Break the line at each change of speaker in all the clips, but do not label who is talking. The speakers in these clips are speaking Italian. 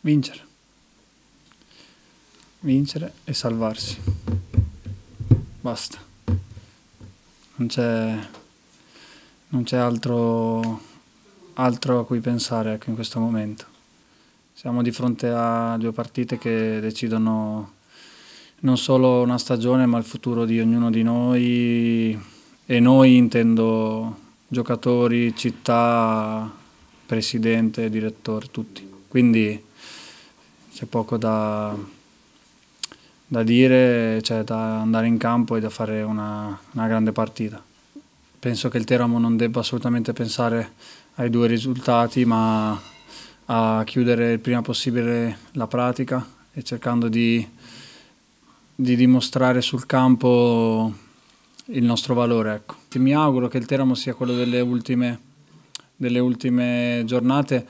Vincere. Vincere e salvarsi. Basta. Non c'è, non c'è altro, altro a cui pensare ecco, in questo momento. Siamo di fronte a due partite che decidono non solo una stagione ma il futuro di ognuno di noi e noi intendo giocatori, città, presidente, direttore, tutti. Quindi c'è poco da, da dire, cioè da andare in campo e da fare una, una grande partita. Penso che il Teramo non debba assolutamente pensare ai due risultati ma a chiudere il prima possibile la pratica e cercando di di dimostrare sul campo il nostro valore. Ecco. Mi auguro che il Teramo sia quello delle ultime, delle ultime giornate,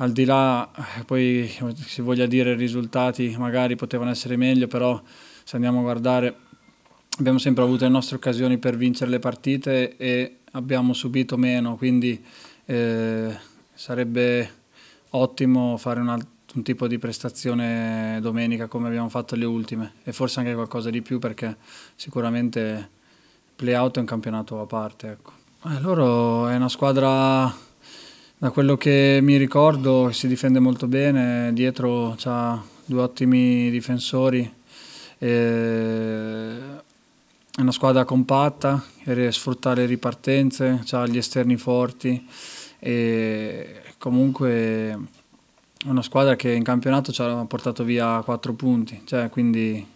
al di là poi si voglia dire risultati magari potevano essere meglio, però se andiamo a guardare abbiamo sempre avuto le nostre occasioni per vincere le partite e abbiamo subito meno, quindi eh, sarebbe ottimo fare un altro un tipo di prestazione domenica come abbiamo fatto le ultime e forse anche qualcosa di più perché sicuramente play-out è un campionato a parte. Ecco. Eh, loro è una squadra, da quello che mi ricordo, si difende molto bene, dietro ha due ottimi difensori, è una squadra compatta, sfrutta le ripartenze, ha gli esterni forti e comunque una squadra che in campionato ci ha portato via quattro punti, cioè, quindi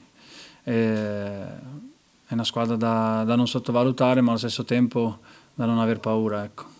eh, è una squadra da, da, non sottovalutare ma allo stesso tempo da non aver paura. Ecco.